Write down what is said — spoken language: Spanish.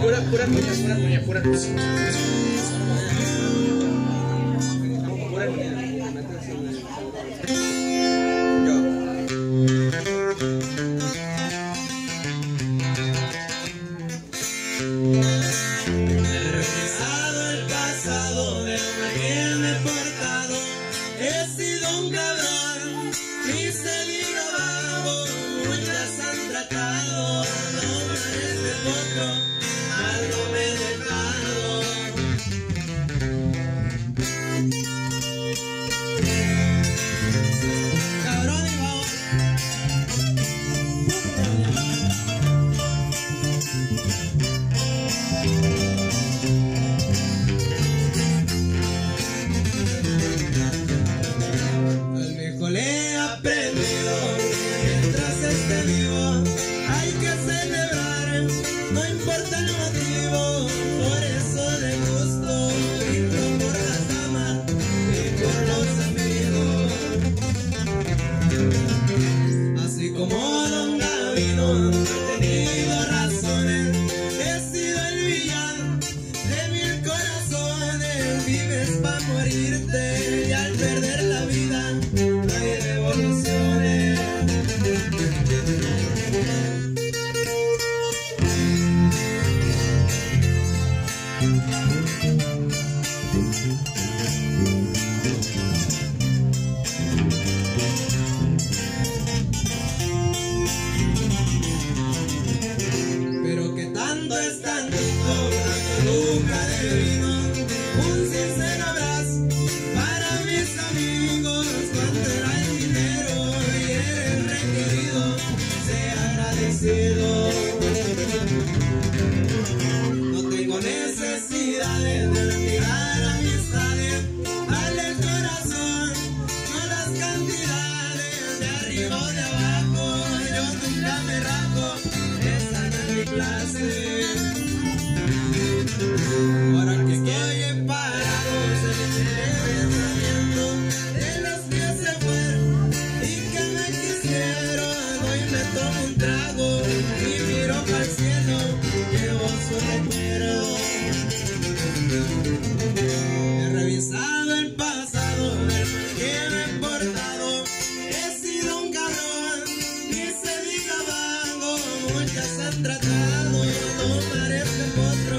Pura, pura niña, pura niña, pura Pura lo que me he sido un cabrón, mi cerebro vago. Muchas han tratado, love. Importa el motivo, por eso de gusto brindo por las damas y por los amigos. Así como Don Gavino no he tenido razones, he sido el villano de mil corazones, vives para morirte y al perder la vida no hay revoluciones. Pero que tanto es tantito, necesidad de olvidar amistades, dale el corazón, no las cantidades de arriba o de abajo. Yo nunca me rajo, esa no es mi clase. Ahora que estoy parado, se me pensamiento de los que se fueron y que me quisieron. Hoy me tomo un trago y miro para el cielo, llevo su recuerdo. tomaré este potro,